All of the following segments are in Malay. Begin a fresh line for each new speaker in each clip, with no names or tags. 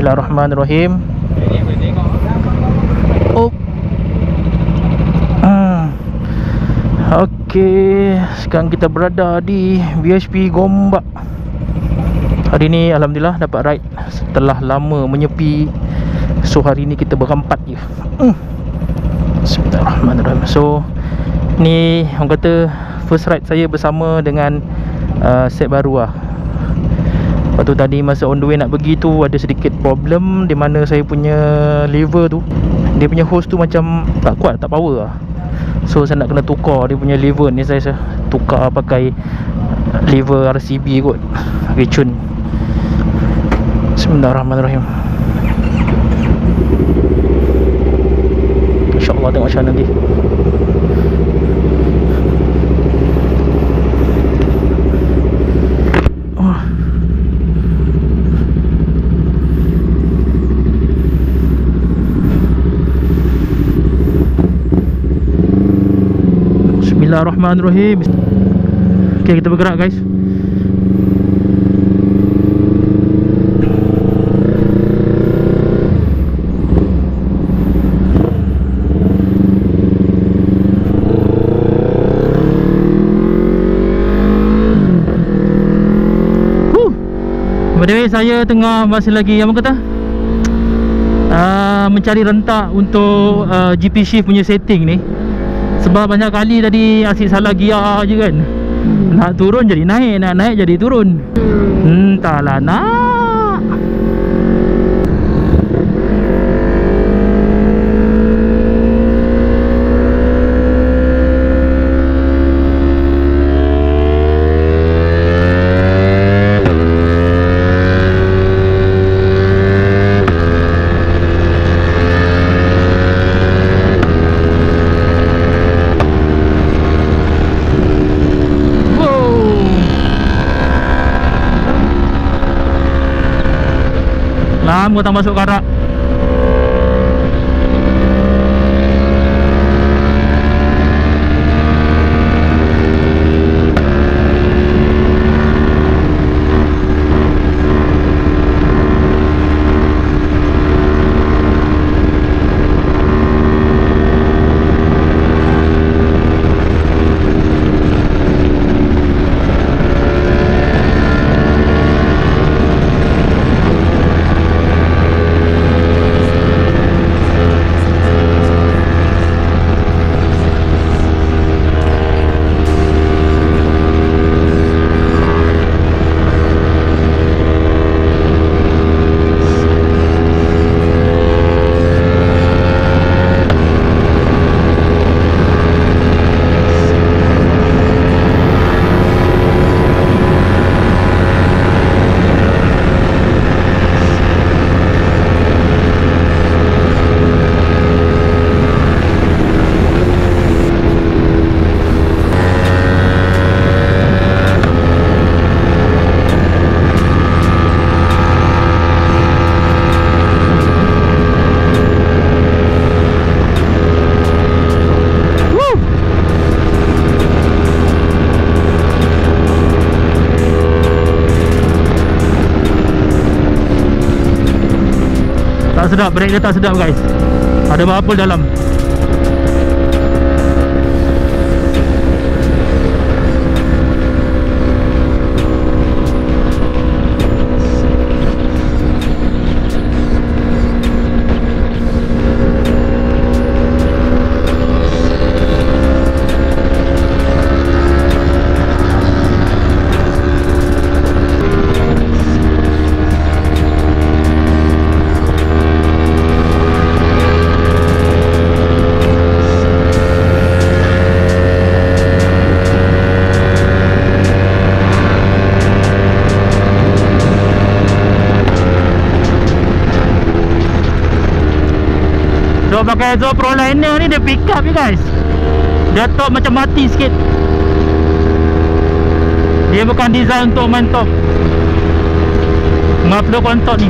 Bismillahirrahmanirrahim. Oh hmm. Okey Sekarang kita berada di BHP Gombak. Hari ni Alhamdulillah dapat ride Setelah lama menyepi. So hari ni kita berempat je. Hmm. Bismillahirrahmanirrahim. So Ni orang kata First ride saya bersama dengan uh, Set baru lah Lepas tu tadi masa on the way nak pergi tu Ada sedikit problem. Di mana saya punya lever tu Dia punya hose tu macam Tak kuat, tak power lah. So saya nak kena tukar dia punya lever ni. Saya, saya tukar pakai Lever RCB kot. Racun Bismillahirrahmanirrahim. InsyaAllah tengok macam mana nanti Oh. Bismillahirrahmanirrahim. Okay kita bergerak guys. Huh. By the way saya tengah masih lagi Apa kata? Uh, Mencari rentak Untuk uh, GP shift punya setting ni Sebab banyak kali tadi Asyik salah gear je kan. Nak turun jadi naik Nak naik jadi turun. Entahlah nak Lama tak masuk karak Woo. Tak sedap, brake dia tak sedap guys. Ada apa dalam Pakai Pro Liner ni dia pick up je guys. Dia top macam mati sikit. Dia bukan design untuk main top. Mengupload kontok ni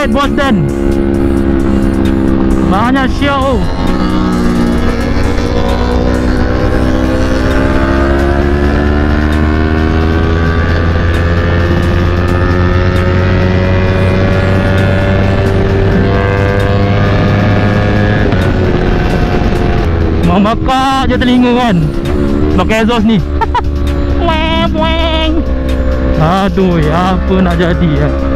Alright Boston Banyak show Membakar je telinga kan. Pakai exhaust ni. Aduh apa nak jadi ya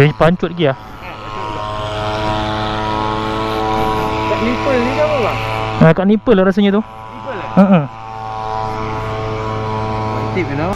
Dia pancut lagi lah
Kat nipple ni ke apa bang?
ha, Kat nipple lah rasanya tu
Nipple lah.
uh-uh.
Mantip you know.